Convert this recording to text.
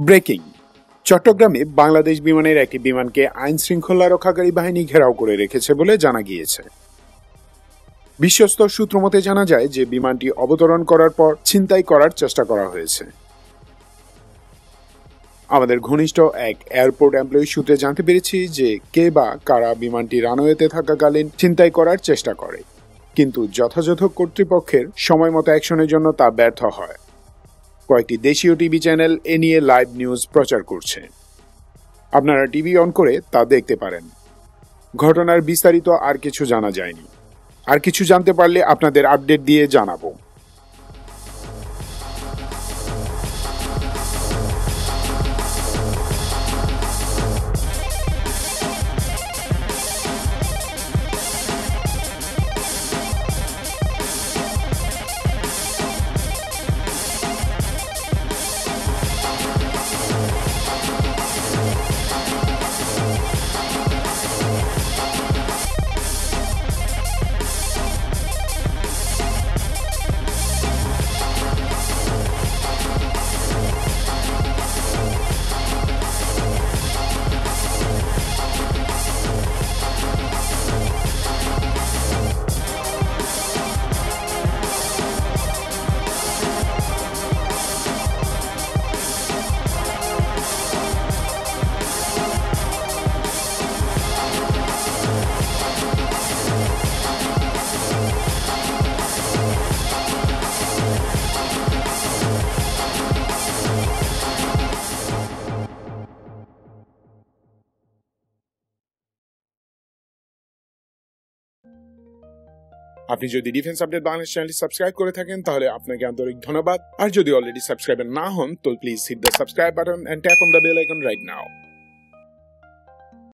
Breaking. চট্টগ্রামে বাংলাদেশ বিমানের একটি বিমানকে আইন শৃঙ্খলা রক্ষাকারী বাহিনী ঘেরাও করে রেখেছে বলে জানা গিয়েছে। বিশ্বস্ত সূত্র মতে জানা যায় যে বিমানটি অবতরণ করার পর ছিনতাই করার চেষ্টা করা হয়েছে। আমাদের ঘনিষ্ঠ এক এয়ারপোর্ট এমপ্লয়ি সূত্রে জানতে পেরেছি যে কে বা কারা বিমানটি রানওয়েতে থাকাকালীন ছিনতাই করার চেষ্টা করে। কিন্তু যথাযথ কর্তৃপক্ষের সময় মতো অ্যাকশনের জন্য তা ব্যর্থ হয়। কয়েকটি দেশীয় টিভি চ্যানেল এ নিয়ে লাইভ নিউজ প্রচার করছে। আপনারা টিভি অন করে তা দেখতে পারেন। ঘটনার বিস্তারিত আর কিছু জানা যায়নি। আর কিছু জানতে পারলে আপনাদের আপডেট দিয়ে জানাব। আপনি যদি ডিফেন্স আপডেট বাংলাদেশ চ্যানেলটি সাবস্ক্রাইব করে থাকেন, তাহলে আপনাকে আন্তরিক ধন্যবাদ। আর যদি অলরেডি সাবস্ক্রাইবার না হন, তো please hit the subscribe button and tap on the bell icon right now